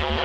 Thank